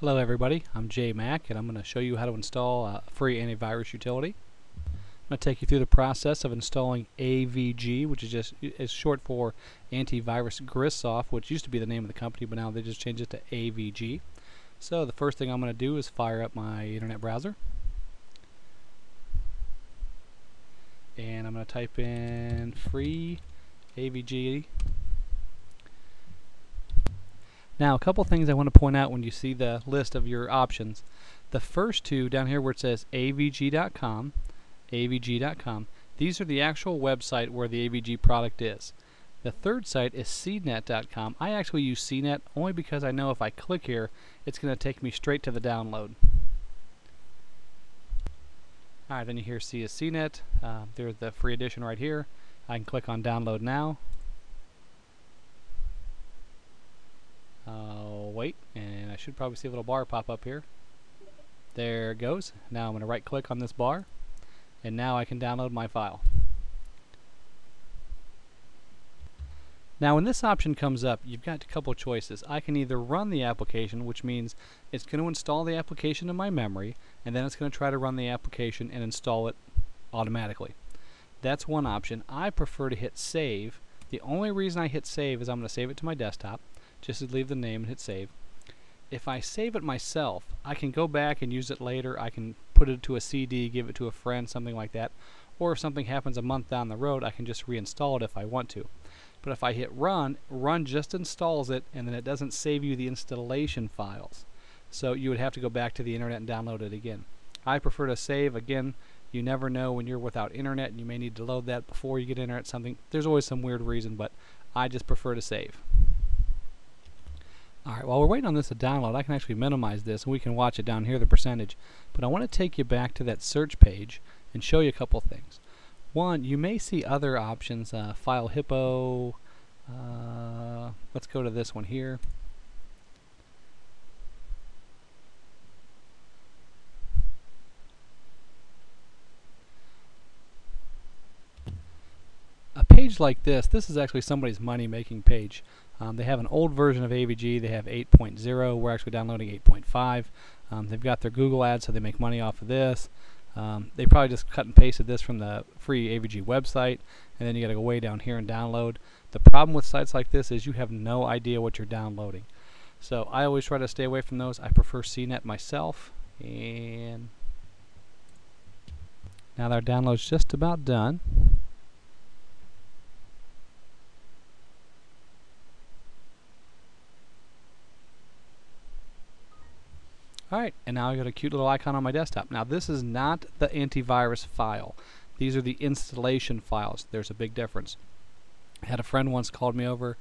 Hello everybody, I'm Jay Mack and I'm going to show you how to install a free antivirus utility. I'm going to take you through the process of installing AVG, which is just is short for Antivirus Grisoft, which used to be the name of the company, but now they just changed it to AVG. So the first thing I'm going to do is fire up my internet browser. And I'm going to type in free AVG now, a couple things I want to point out when you see the list of your options. The first two down here where it says avg.com, avg.com, these are the actual website where the AVG product is. The third site is cnet.com. I actually use cnet only because I know if I click here, it's going to take me straight to the download. Alright, then you here see a CNET. Uh, there's the free edition right here. I can click on download now. I'll wait, and I should probably see a little bar pop up here. There it goes. Now I'm going to right click on this bar, and now I can download my file. Now when this option comes up, you've got a couple choices. I can either run the application, which means it's going to install the application in my memory, and then it's going to try to run the application and install it automatically. That's one option. I prefer to hit save. The only reason I hit save is I'm going to save it to my desktop just leave the name and hit save. If I save it myself, I can go back and use it later. I can put it to a CD, give it to a friend, something like that. Or if something happens a month down the road, I can just reinstall it if I want to. But if I hit run, run just installs it and then it doesn't save you the installation files. So you would have to go back to the internet and download it again. I prefer to save. Again, you never know when you're without internet and you may need to load that before you get internet something. There's always some weird reason, but I just prefer to save. Alright, while we're waiting on this to download, I can actually minimize this and we can watch it down here, the percentage. But I want to take you back to that search page and show you a couple things. One, you may see other options, uh, file hippo, uh, let's go to this one here. A page like this, this is actually somebody's money making page. Um, they have an old version of AVG. They have 8.0. We're actually downloading 8.5. Um, they've got their Google ads, so they make money off of this. Um, they probably just cut and pasted this from the free AVG website, and then you got to go way down here and download. The problem with sites like this is you have no idea what you're downloading. So I always try to stay away from those. I prefer CNET myself. And now that our download's just about done. Alright, and now I got a cute little icon on my desktop. Now this is not the antivirus file. These are the installation files. There's a big difference. I had a friend once called me over,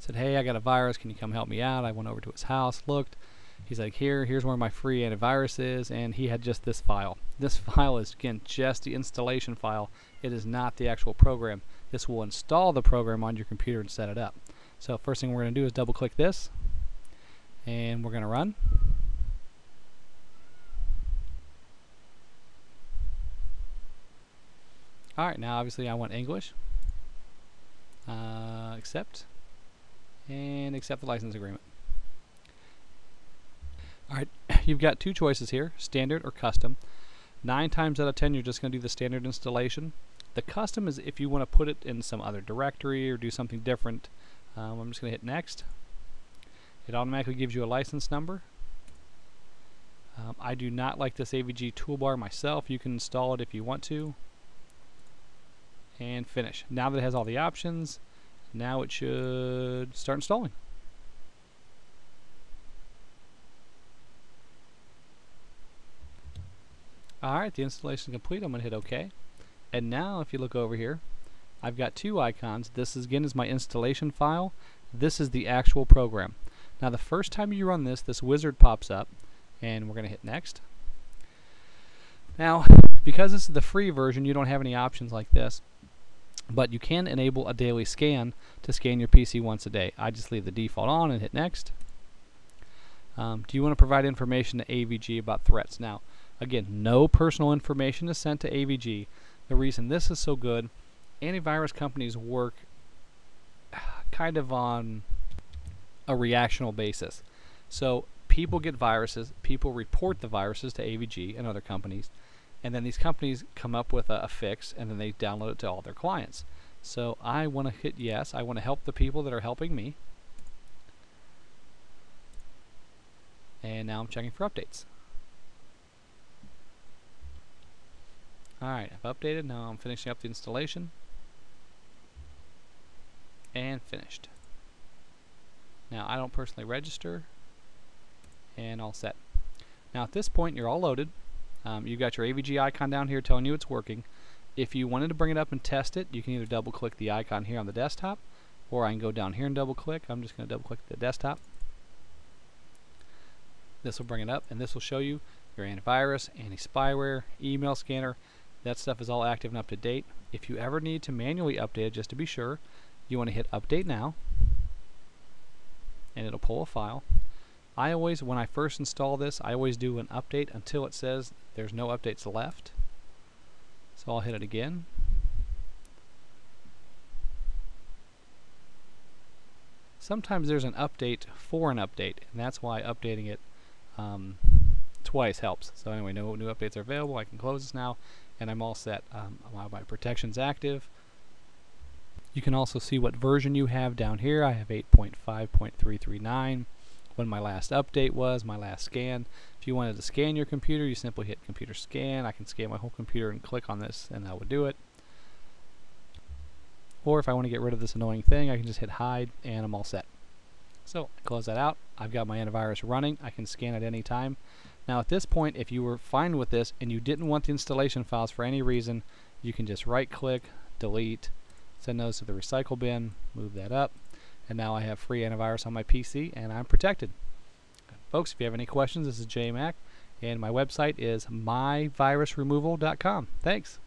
said, hey, I got a virus, can you come help me out? I went over to his house, looked. He's like, here, here's where my free antivirus is, and he had just this file. This file is, again, just the installation file. It is not the actual program. This will install the program on your computer and set it up. So first thing we're going to do is double click this, and we're going to run. Alright, now obviously I want English. Uh, accept. And accept the license agreement. Alright, you've got two choices here, standard or custom. Nine times out of ten you're just going to do the standard installation. The custom is if you want to put it in some other directory or do something different. Um, I'm just going to hit next. It automatically gives you a license number. Um, I do not like this AVG toolbar myself. You can install it if you want to and finish. Now that it has all the options, now it should start installing. Alright, the installation is complete. I'm going to hit OK. And now if you look over here, I've got two icons. This is, again is my installation file. This is the actual program. Now the first time you run this, this wizard pops up and we're going to hit next. Now, because this is the free version, you don't have any options like this. But you can enable a daily scan to scan your PC once a day. I just leave the default on and hit next. Um, do you want to provide information to AVG about threats? Now, again, no personal information is sent to AVG. The reason this is so good, antivirus companies work kind of on a reactional basis. So people get viruses, people report the viruses to AVG and other companies, and then these companies come up with a, a fix and then they download it to all their clients. So I want to hit yes. I want to help the people that are helping me. And now I'm checking for updates. Alright, I've updated. Now I'm finishing up the installation. And finished. Now I don't personally register. And all set. Now at this point you're all loaded. Um, you've got your AVG icon down here telling you it's working. If you wanted to bring it up and test it, you can either double click the icon here on the desktop, or I can go down here and double click. I'm just going to double click the desktop. This will bring it up, and this will show you your antivirus, anti-spyware, email scanner. That stuff is all active and up to date. If you ever need to manually update it, just to be sure, you want to hit Update Now, and it'll pull a file. I always, when I first install this, I always do an update until it says there's no updates left. So I'll hit it again. Sometimes there's an update for an update, and that's why updating it um, twice helps. So anyway, no new updates are available. I can close this now, and I'm all set. Um, my protection's active. You can also see what version you have down here. I have 8.5.339 when my last update was, my last scan. If you wanted to scan your computer, you simply hit computer scan. I can scan my whole computer and click on this and that would do it. Or if I want to get rid of this annoying thing, I can just hit hide and I'm all set. So close that out. I've got my antivirus running. I can scan at any time. Now at this point, if you were fine with this and you didn't want the installation files for any reason, you can just right click, delete, send those to the recycle bin, move that up, and now I have free antivirus on my PC and I'm protected. Folks, if you have any questions, this is Jay Mack, and my website is myvirusremoval.com. Thanks.